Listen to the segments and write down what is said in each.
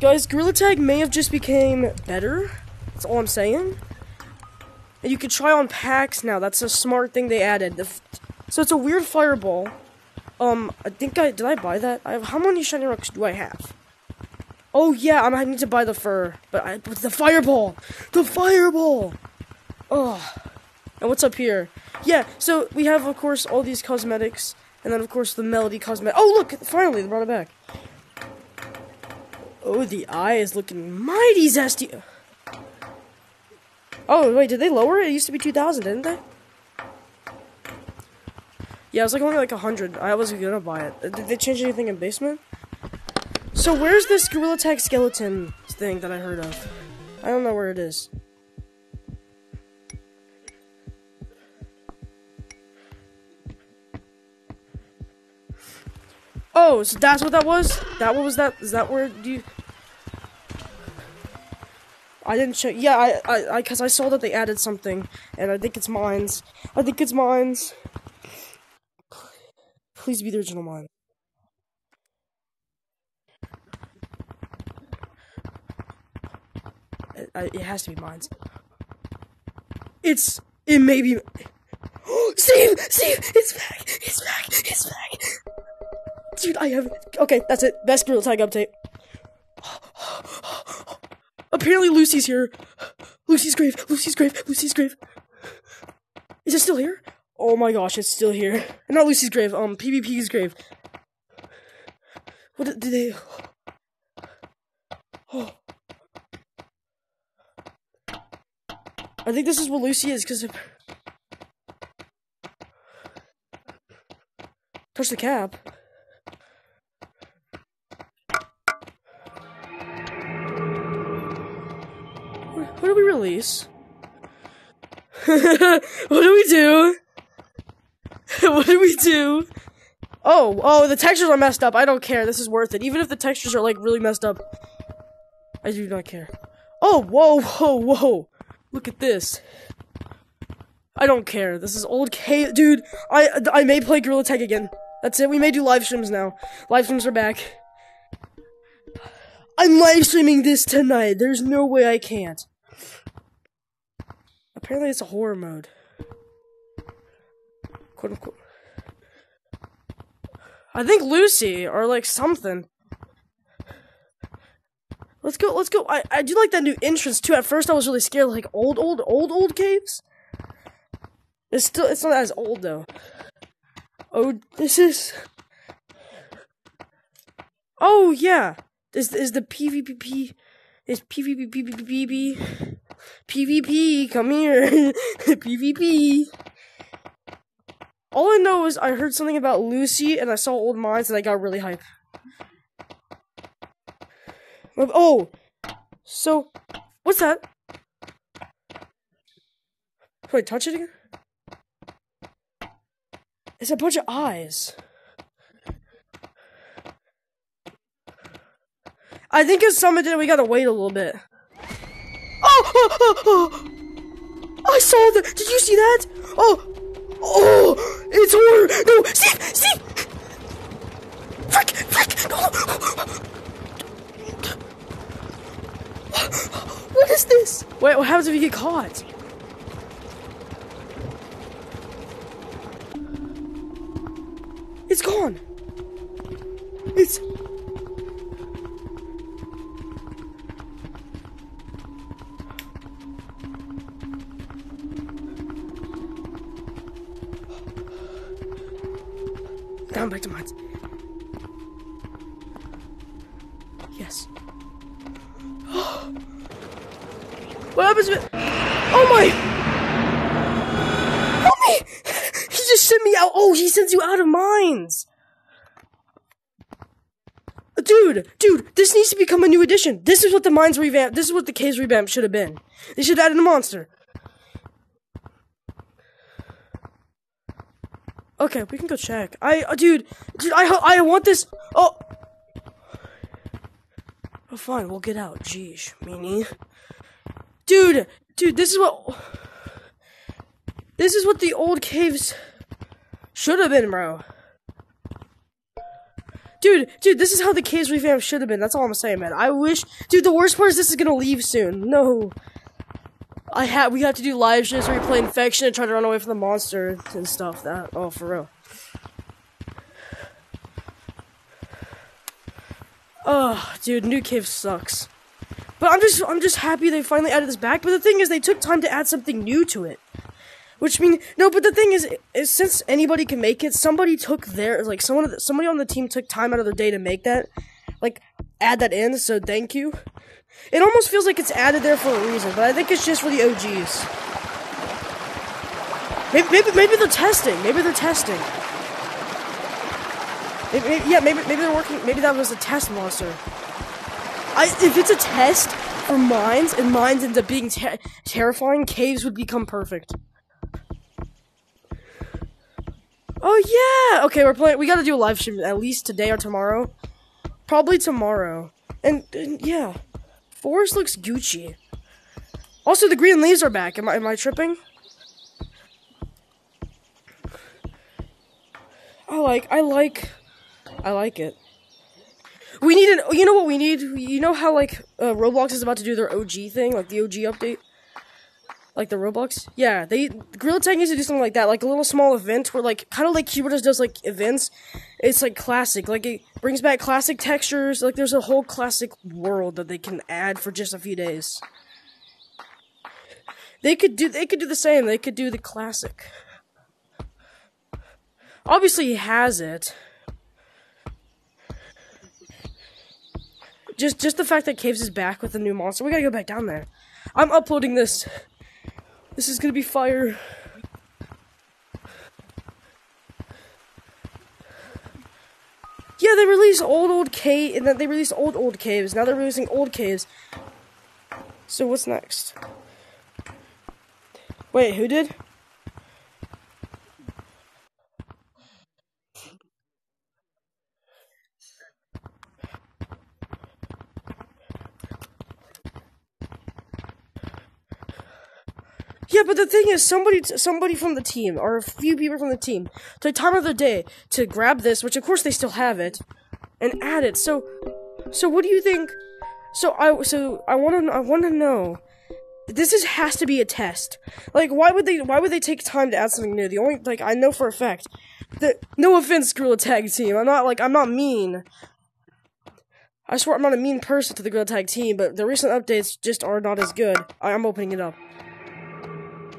Guys, Gorilla Tag may have just became better. That's all I'm saying. And you can try on packs now. That's a smart thing they added. The so it's a weird fireball. Um, I think I did I buy that? I have, how many shiny rocks do I have? Oh yeah, I might need to buy the fur, but I but the fireball, the fireball. Oh, and what's up here? Yeah, so we have of course all these cosmetics, and then of course the melody cosmetic. Oh look, finally they brought it back. Oh, the eye is looking mighty zesty. Oh wait, did they lower it? It used to be two thousand, didn't they? Yeah, it was like only like hundred. I was gonna buy it. Did they change anything in basement? So where's this Gorilla Tag skeleton thing that I heard of? I don't know where it is. Oh, so that's what that was? That what was that? Is that where you? I didn't check. Yeah, I, I, I, cause I saw that they added something, and I think it's mines. I think it's mines. Please be the original mine. It, I- it has to be mines. It's. It may be. Steve! Steve! It's back! It's back! It's back! Dude, I have. Okay, that's it. Best Gorilla Tag update. Apparently, Lucy's here. Lucy's grave. Lucy's grave. Lucy's grave. Is it still here? Oh my gosh, it's still here. Not Lucy's grave. Um, PvP's grave. What did, they? Oh. I think this is what Lucy is, because touch the cap. What, do we release? what do we do? what do we do? Oh, oh, the textures are messed up. I don't care. This is worth it. Even if the textures are like really messed up, I do not care. Oh, whoa, whoa, whoa. Look at this. I don't care. This is old K. Dude, I I may play Gorilla Tag again. That's it. We may do live streams now. Live streams are back. I'm live streaming this tonight. There's no way I can't. Apparently, it's a horror mode. Quote unquote. I think Lucy or like something. Let's go. Let's go. I I do like that new entrance too. At first, I was really scared, like old, old, old, old caves. It's still. It's not as old though. Oh, this is. Oh yeah. Is is the PvP? Is PvP PvP PvP? Come here, PvP. All I know is I heard something about Lucy and I saw old mines and I got really hyped. Oh, so what's that? Wait, touch it again? It's a bunch of eyes. I think it's summoned it. We gotta wait a little bit. I saw that. Did you see that? Oh, oh, it's horror. No, Steve, Steve. Frick, frick. No. What is this? Wait, what happens if you get caught? It's gone. It's. Down back to mines. Yes. what happens. Oh my! Help me! He just sent me out. Oh, he sends you out of mines. Dude, dude, this needs to become a new addition. This is what the mines revamp. This is what the caves revamp should have been. They should have added a monster. Okay, we can go check. I, uh, dude, dude, I, I want this. Oh, oh, fine, we'll get out. Jeez, meanie, dude, dude, this is what, this is what the old caves should have been, bro. Dude, dude, this is how the caves revamp should have been. That's all I'm saying, man. I wish, dude. The worst part is this is gonna leave soon. No, I have. We have to do live streams where we play infection and try to run away from the monster and stuff. That oh, for real. Oh, dude, new cave sucks. But I'm just, I'm just happy they finally added this back. But the thing is, they took time to add something new to it. Which mean no, but the thing is, is since anybody can make it, somebody took their like someone somebody on the team took time out of their day to make that, like add that in. So thank you. It almost feels like it's added there for a reason, but I think it's just for the OGs. Maybe maybe, maybe they're testing. Maybe they're testing. Maybe, maybe, yeah, maybe maybe they're working. Maybe that was a test monster. I if it's a test for mines and mines end up being ter terrifying, caves would become perfect. Oh yeah. Okay, we're playing. We got to do a live stream at least today or tomorrow. Probably tomorrow. And, and yeah, Forest looks Gucci. Also, the green leaves are back. Am I am I tripping? I like. I like. I like it. We need an. You know what we need? You know how like uh, Roblox is about to do their OG thing, like the OG update like the Roblox. Yeah, they Gorilla Tag needs to do something like that, like a little small event where like kind of like Keyboardist does like events. It's like classic, like it brings back classic textures. Like there's a whole classic world that they can add for just a few days. They could do they could do the same. They could do the classic. Obviously, he has it. Just just the fact that Caves is back with a new monster. We gotta go back down there. I'm uploading this this is gonna be fire. Yeah, they released old old cave, and then they released old old caves. Now they're releasing old caves. So what's next? Wait, who did? Yeah, but the thing is, somebody, somebody from the team, or a few people from the team, took time of the day to grab this, which of course they still have it, and add it. So, so what do you think? So I, so I want to, I want to know. This is has to be a test. Like, why would they? Why would they take time to add something new? The only, like, I know for a fact that. No offense, Gorilla Tag Team. I'm not like I'm not mean. I swear I'm not a mean person to the Gorilla Tag Team, but the recent updates just are not as good. I, I'm opening it up.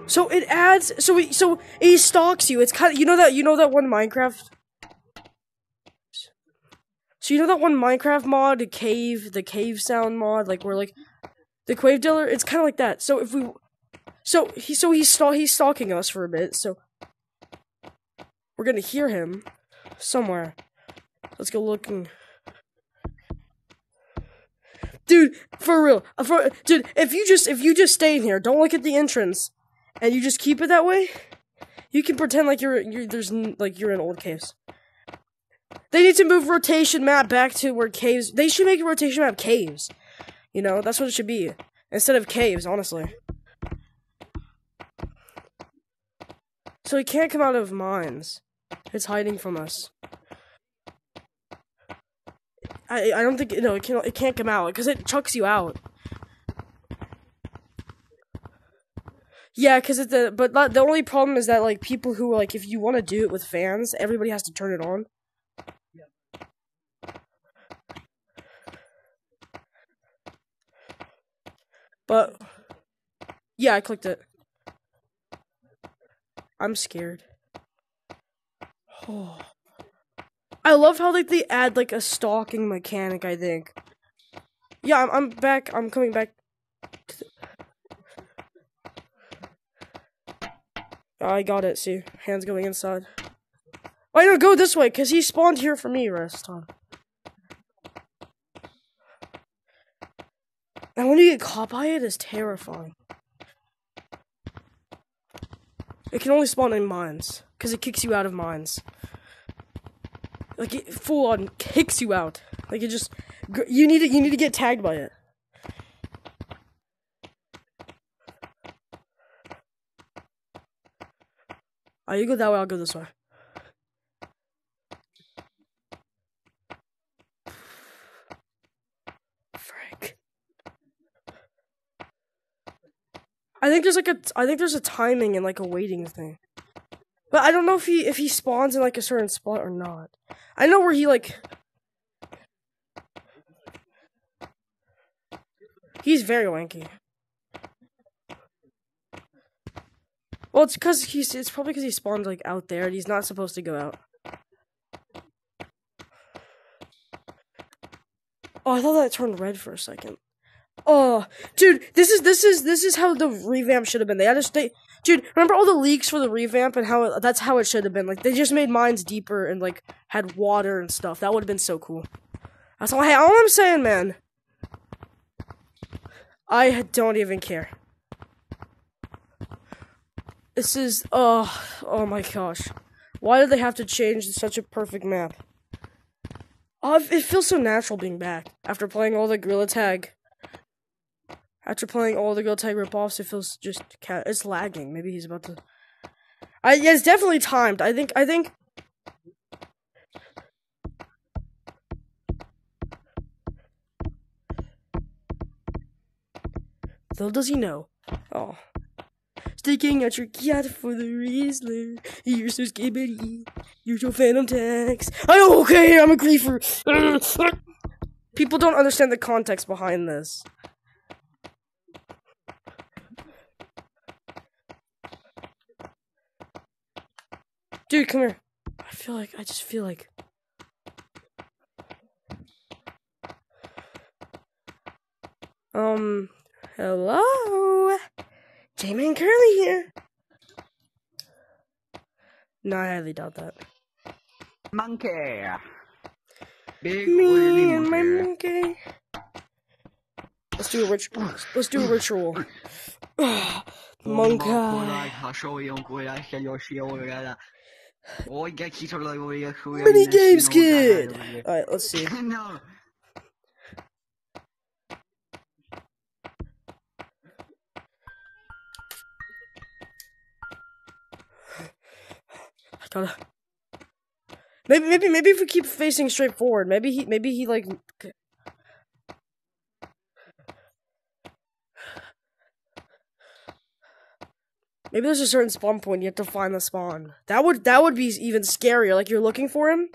So it adds. So he, so he stalks you. It's kind of you know that you know that one Minecraft. So you know that one Minecraft mod, the cave, the cave sound mod, like where like the cave dealer. It's kind of like that. So if we, so he so he's stalk he's stalking us for a bit. So we're gonna hear him somewhere. Let's go looking. Dude, for real, for dude, if you just if you just stay in here, don't look at the entrance and you just keep it that way, you can pretend like you're, you're there's like you're in old caves. They need to move rotation map back to where caves. They should make a rotation map caves. You know, that's what it should be instead of caves. Honestly. So he can't come out of mines. It's hiding from us. I I don't think no it can it can't come out because it chucks you out. Yeah, because it's the but the only problem is that like people who like if you want to do it with fans, everybody has to turn it on. But yeah, I clicked it. I'm scared. Oh. I love how like they add like a stalking mechanic. I think. Yeah, I'm, I'm back. I'm coming back. I got it, see. Hands going inside. Why don't go this way? Because he spawned here for me last time. And when you get caught by it, it's terrifying. It can only spawn in mines. Because it kicks you out of mines. Like, it full on kicks you out. Like, it just... You need to, you need to get tagged by it. Oh, you go that way, I'll go this way. Frank. I think there's like a I think there's a timing and like a waiting thing. But I don't know if he if he spawns in like a certain spot or not. I know where he like He's very wanky. Well, it's because he's. It's probably because he spawned like out there, and he's not supposed to go out. Oh, I thought that turned red for a second. Oh, dude, this is this is this is how the revamp should have been. They had to stay, dude. Remember all the leaks for the revamp and how it, that's how it should have been. Like they just made mines deeper and like had water and stuff. That would have been so cool. That's all. Hey, all I'm saying, man. I don't even care. This is oh oh my gosh. Why do they have to change such a perfect map? Oh, it feels so natural being back after playing all the Gorilla Tag. After playing all the Gorilla Tag ripoffs, it feels just it's lagging. Maybe he's about to. I yeah, it's definitely timed. I think I think. Little does he know. Oh. Sticking out your cat for the Rizzler. You're so skibidi. You're so Fanum Tax. I okay, I'm a griefer. People don't understand the context behind this. Dude, come here. I feel like, I just feel like. Um, hello? J-Man Curly here. No, I highly doubt that. Monkey. Big Me and my monkey. Let's do a ritual. Let's do a ritual. monkey. Mini games, kid. All right, let's see. no. Gotta. Maybe, maybe, maybe if we keep facing straight forward, maybe he, maybe he like. Maybe there's a certain spawn point you have to find the spawn. That would that would be even scarier. Like you're looking for him.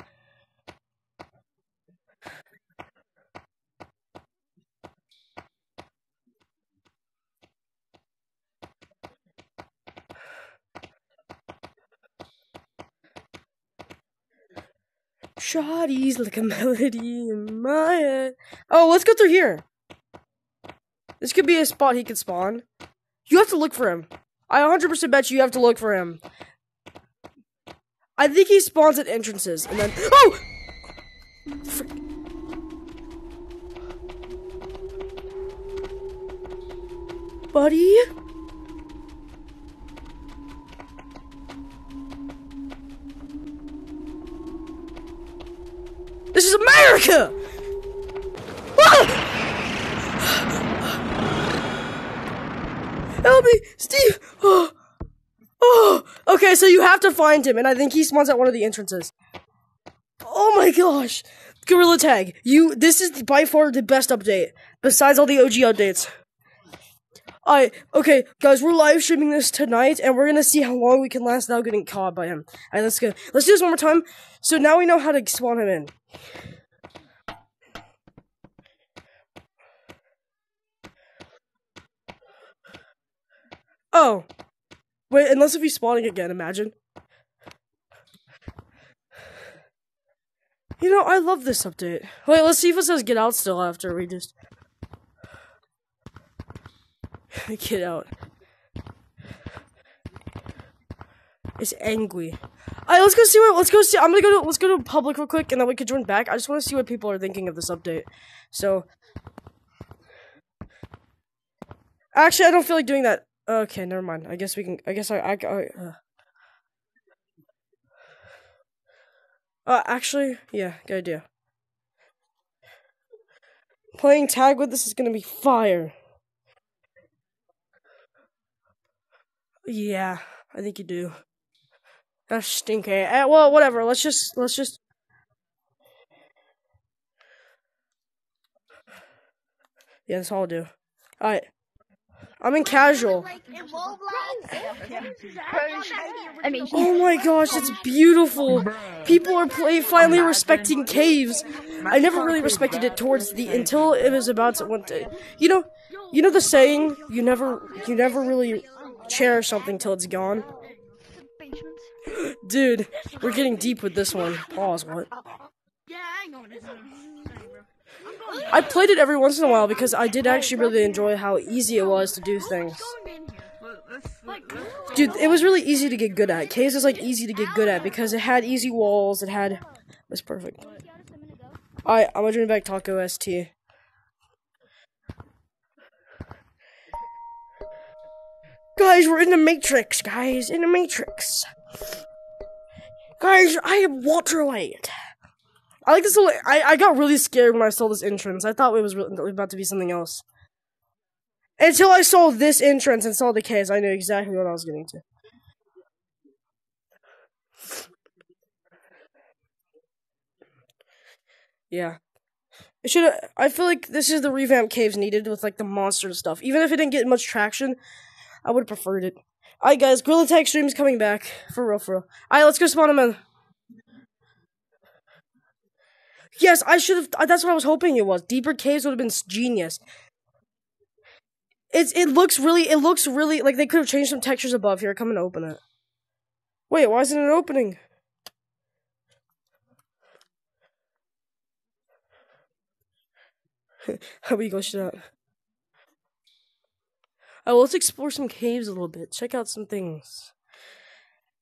Shawty's like a melody in my head. Oh, let's go through here. This could be a spot he could spawn. You have to look for him. I 100% bet you have to look for him. I think he spawns at entrances, and then- Oh! Frick. Buddy? Ah! Help me, Steve! Oh. oh, okay, so you have to find him, and I think he spawns at one of the entrances. Oh my gosh, Gorilla Tag, you. This is by far the best update, besides all the OG updates. Alright, okay, guys, we're live streaming this tonight, and we're gonna see how long we can last without getting caught by him. Alright, let's go. Let's do this one more time. So now we know how to spawn him in. Oh. Wait, unless if he's spawning again, imagine. You know, I love this update. Wait, let's see if it says get out still after we just... get out. It's angry. Alright, let's go see what, let's go see, I'm gonna go to, let's go to public real quick and then we can join back. I just want to see what people are thinking of this update. So... Actually, I don't feel like doing that. Okay, never mind. I guess we can. I guess I. I. I uh. uh, actually, yeah, good idea. Playing tag with this is gonna be fire. Yeah, I think you do. That's stinky. Uh, well, whatever. Let's just. Let's just. Yeah, that's all I'll do. Alright. I'm in casual. Oh my gosh, it's beautiful. People are play finally respecting caves. I never really respected it towards the until it was about to one day. You know, you know the saying, you never, you never really cherish something till it's gone. Dude, we're getting deep with this one. Pause. What? yeah, I ain't I played it every once in a while because I did actually really enjoy how easy it was to do things. Dude, it was really easy to get good at. Caves is like easy to get good at because it had easy walls. It had. Was perfect. Alright, I'm gonna join back Taco ST. Guys, we're in the Matrix, guys, in the Matrix. Guys, I am Walter White. I like this little. I, I got really scared when I saw this entrance. I thought it was really, about to be something else. Until I saw this entrance and saw the caves, I knew exactly what I was getting to. Yeah. It should I feel like this is the revamp caves needed with like the monster stuff. Even if it didn't get much traction, I would have preferred it. Alright guys, Gorilla Tag Stream's coming back. For real, for real. Alright, let's go spawn him in. Yes, I should have that's what I was hoping it was. Deeper caves would have been genius. It's it looks really it looks really like they could have changed some textures above here. Come and open it. Wait, why isn't it opening? How are we go shut up. Oh, let's explore some caves a little bit. Check out some things.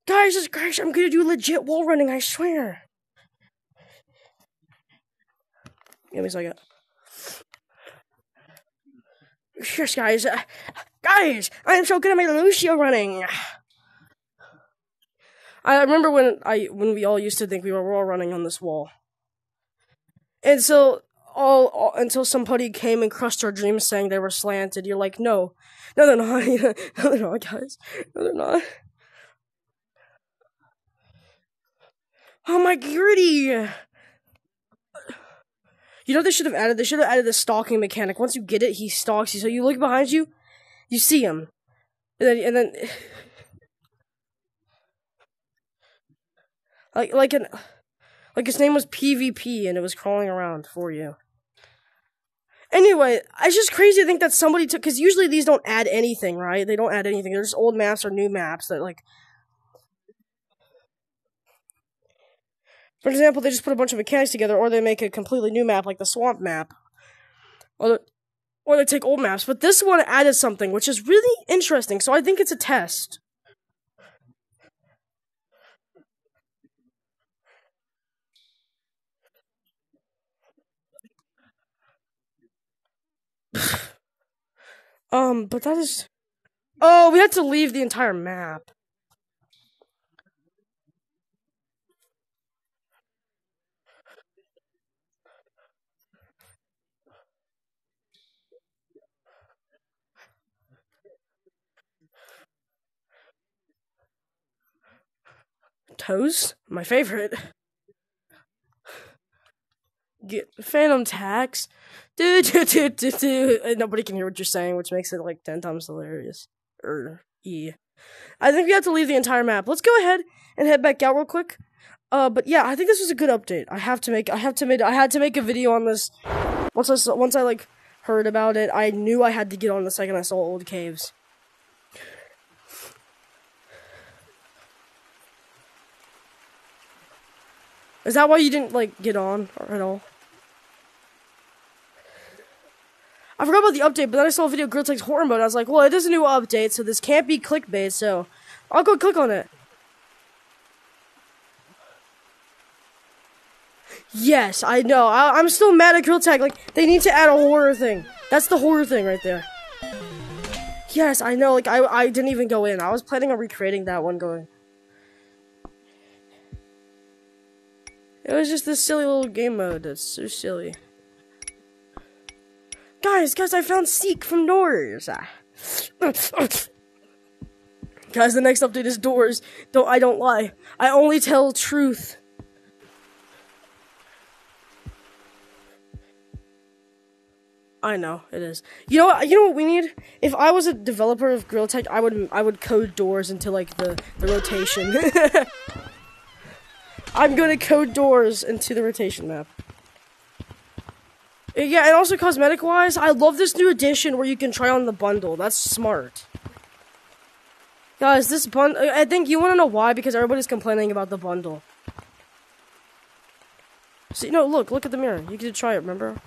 Guys, guys, I'm gonna do legit wall running, I swear. Give me a second. Yes, guys. Uh, guys, I am so good at my Lucio running. I remember when I when we all used to think we were all running on this wall, and so all, all until somebody came and crushed our dreams, saying they were slanted. You're like, no, no, they're not. no, they're not, guys. No, they're not. Oh my gritty. You know they should have added? They should have added the stalking mechanic. Once you get it, he stalks you. So you look behind you, you see him, and then and then like like an like his name was PvP and it was crawling around for you. Anyway, it's just crazy to think that somebody took because usually these don't add anything, right? They don't add anything. They're just old maps or new maps that like. For example, they just put a bunch of mechanics together, or they make a completely new map like the swamp map, or the, or they take old maps. But this one added something which is really interesting. So I think it's a test. Um, but that is. Oh, we had to leave the entire map. Toes, my favorite. Get Fanum Tax. Dude, dude, dude, dude. And Nobody can hear what you're saying, which makes it like 10 times hilarious. Er, E. I think we have to leave the entire map. Let's go ahead and head back out real quick. Uh, but yeah, I think this was a good update. I have to make, I have to make, I had to make a video on this. Once I once I like heard about it, I knew I had to get on the second I saw old caves. Is that why you didn't like get on at all? I forgot about the update, but then I saw a video of Gorilla Tags Horror Mode. I was like, well, it is a new update, so this can't be clickbait, so I'll go click on it. Yes, I know. I, I'm still mad at Gorilla Tag. Like, they need to add a horror thing. That's the horror thing right there. Yes, I know. Like, I, I didn't even go in. I was planning on recreating that one going. It was just this silly little game mode that's so silly. Guys, guys, I found Seek from Doors. Ah. guys, the next update is Doors. Don't I don't lie. I only tell truth. I know it is. You know what? You know what we need? If I was a developer of Gorilla Tag, I would I would code doors into like the the rotation. I'm gonna code doors into the rotation map. Yeah, and also cosmetic wise, I love this new addition where you can try on the bundle. That's smart. Guys, this bundle. I think you want to know why because everybody's complaining about the bundle. See, no, look, look at the mirror. You could try it. Remember?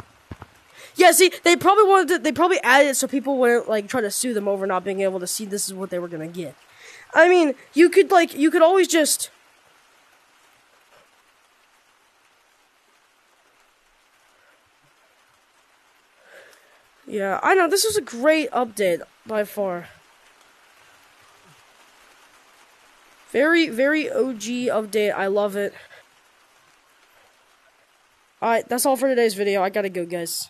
Yeah, see, they probably wanted to, they probably added it so people wouldn't like try to sue them over not being able to see this is what they were gonna get. I mean, you could like you could always just Yeah, I know this was a great update by far. Very, very OG update. I love it. Alright, that's all for today's video. I gotta go, guys.